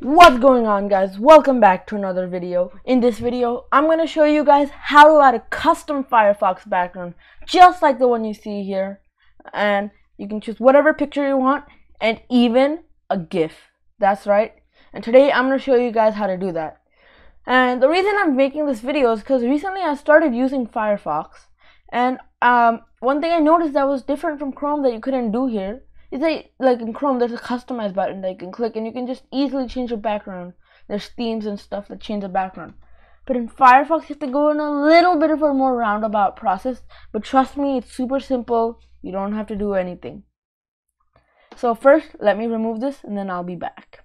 What's going on guys? Welcome back to another video. In this video, I'm going to show you guys how to add a custom Firefox background just like the one you see here. And you can choose whatever picture you want and even a GIF. That's right. And today I'm going to show you guys how to do that. And the reason I'm making this video is because recently I started using Firefox. And um, one thing I noticed that was different from Chrome that you couldn't do here is that like in Chrome there's a customize button that you can click and you can just easily change the background. There's themes and stuff that change the background. But in Firefox you have to go in a little bit of a more roundabout process. But trust me, it's super simple. You don't have to do anything. So first, let me remove this and then I'll be back.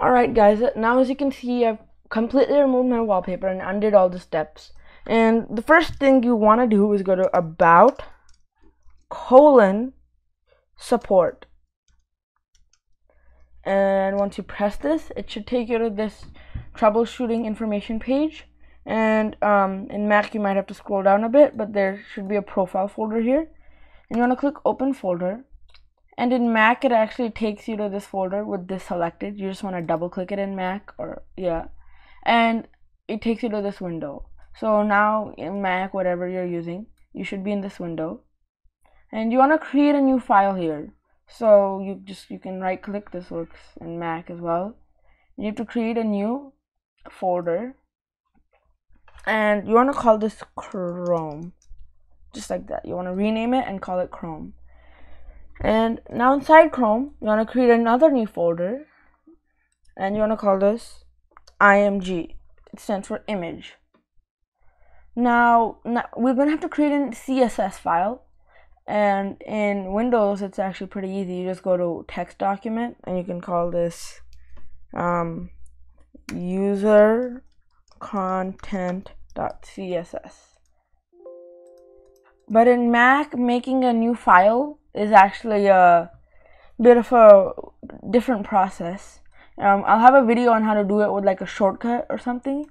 Alright guys, now as you can see I've completely removed my wallpaper and undid all the steps. And the first thing you want to do is go to about colon support. And once you press this it should take you to this troubleshooting information page. And um, in Mac you might have to scroll down a bit but there should be a profile folder here. And you want to click open folder. And in Mac it actually takes you to this folder with this selected. You just want to double click it in Mac or yeah. And it takes you to this window. So now in Mac whatever you're using you should be in this window and you want to create a new file here. So you just you can right click this works in Mac as well. You have to create a new folder. And you want to call this Chrome. Just like that. You want to rename it and call it Chrome. And now inside Chrome you want to create another new folder. And you want to call this img it stands for image. Now, now we're gonna have to create a css file and in Windows it's actually pretty easy. You just go to text document and you can call this um, user content.css but in Mac making a new file is actually a bit of a different process. Um, I'll have a video on how to do it with like a shortcut or something.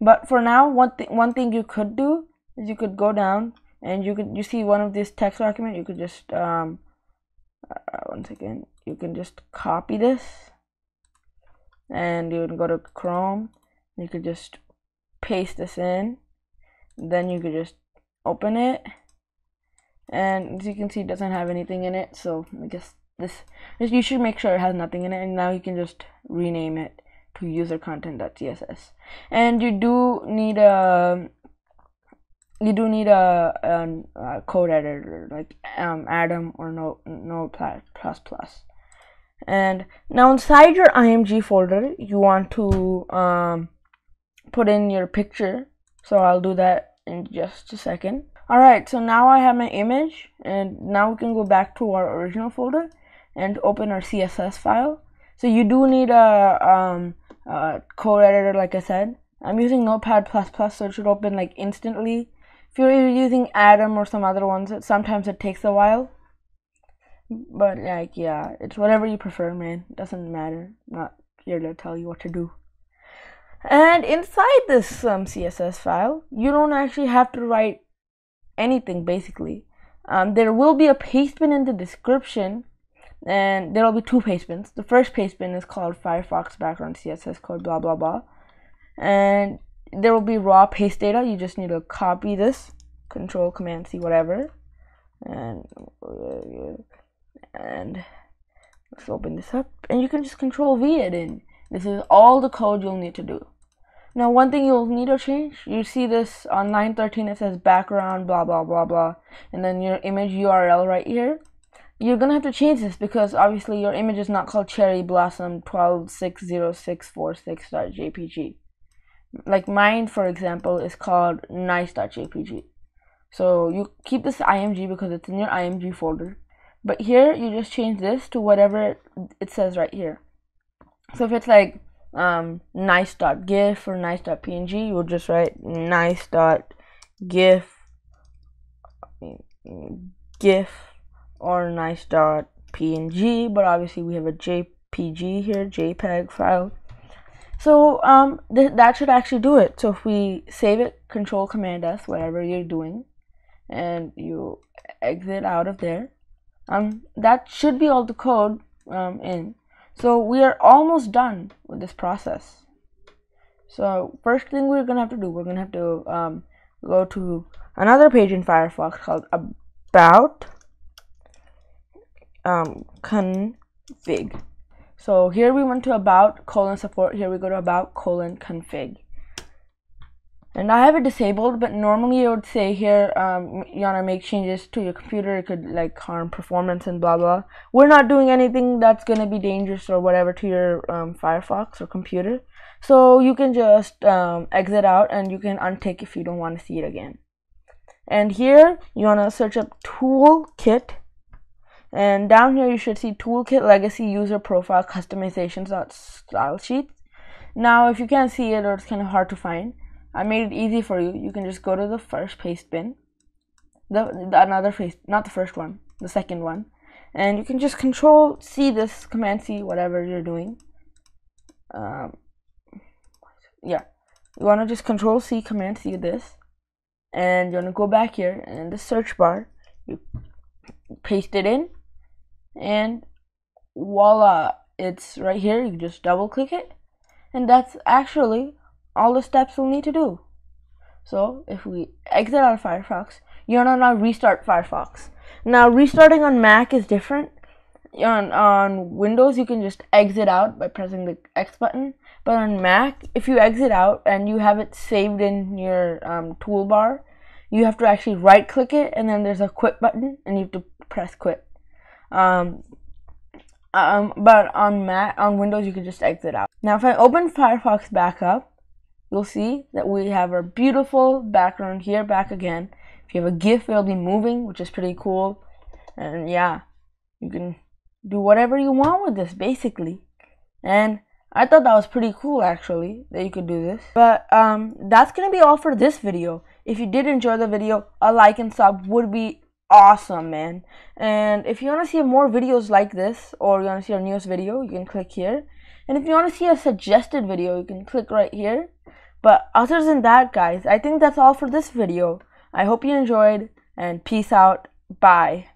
But for now one, th one thing you could do is you could go down and you could you see one of this text document you could just um uh, one second you can just copy this and you can go to Chrome you could just paste this in then you could just open it and as you can see it doesn't have anything in it so I guess this, you should make sure it has nothing in it and now you can just rename it to userContent.css and you do need a you do need a, a, a code editor like um, Atom or Node, Node plus plus. And now inside your IMG folder, you want to um, put in your picture. So I'll do that in just a second. Alright, so now I have my image and now we can go back to our original folder and open our CSS file. So you do need a, um, a code editor like I said. I'm using Notepad++, so it should open like instantly if you're using Atom or some other ones, it, sometimes it takes a while. But like, yeah, it's whatever you prefer, man. It doesn't matter. I'm not here to tell you what to do. And inside this um, CSS file, you don't actually have to write anything basically. Um, there will be a Pastebin in the description, and there will be two Pastebins. The first Pastebin is called Firefox background CSS code blah blah blah, and there will be raw paste data. You just need to copy this control command c whatever. And and let's open this up. And you can just control v it in. This is all the code you'll need to do. Now one thing you'll need to change you see this on line 13 it says background blah blah blah blah. And then your image url right here. You're gonna have to change this because obviously your image is not called cherry blossom 126046.jpg like mine for example is called nice.jpg so you keep this img because it's in your img folder. But here you just change this to whatever it says right here. So if it's like um, nice.gif or nice.png you will just write nice.gif gif or nice.png but obviously we have a jpg here jpeg file so um, th that should actually do it. So if we save it, Control Command S, whatever you're doing, and you exit out of there, um, that should be all the code um, in. So we are almost done with this process. So first thing we're gonna have to do, we're gonna have to um, go to another page in Firefox called About um, Config. So here we went to About colon support. Here we go to About colon config. And I have it disabled but normally it would say here um, you want to make changes to your computer. It could like harm performance and blah blah. We're not doing anything that's going to be dangerous or whatever to your um, Firefox or computer. So you can just um, exit out and you can untick if you don't want to see it again. And here you want to search up toolkit and down here you should see toolkit legacy user profile customizations style sheets now if you can't see it or it's kind of hard to find I made it easy for you. You can just go to the first Pastebin, the, the another paste, not the first one, the second one, and you can just control C this, command C, whatever you're doing. Um, yeah, you want to just control C, command C this, and you want to go back here and in the search bar, you paste it in, and voila, it's right here. You just double click it, and that's actually all the steps we'll need to do. So if we exit out of Firefox, you're gonna now restart Firefox. Now restarting on Mac is different. On on Windows you can just exit out by pressing the X button, but on Mac, if you exit out and you have it saved in your um, toolbar, you have to actually right click it and then there's a quit button and you have to press quit. Um, um, but on Mac on Windows you can just exit out. Now if I open Firefox back up, you'll see that we have our beautiful background here back again. If you have a GIF, it'll be moving, which is pretty cool. And yeah, you can do whatever you want with this, basically. And I thought that was pretty cool, actually, that you could do this. But um, that's going to be all for this video. If you did enjoy the video, a like and sub would be awesome, man. And if you want to see more videos like this, or you want to see our newest video, you can click here. And if you want to see a suggested video, you can click right here. But other than that, guys, I think that's all for this video. I hope you enjoyed, and peace out. Bye.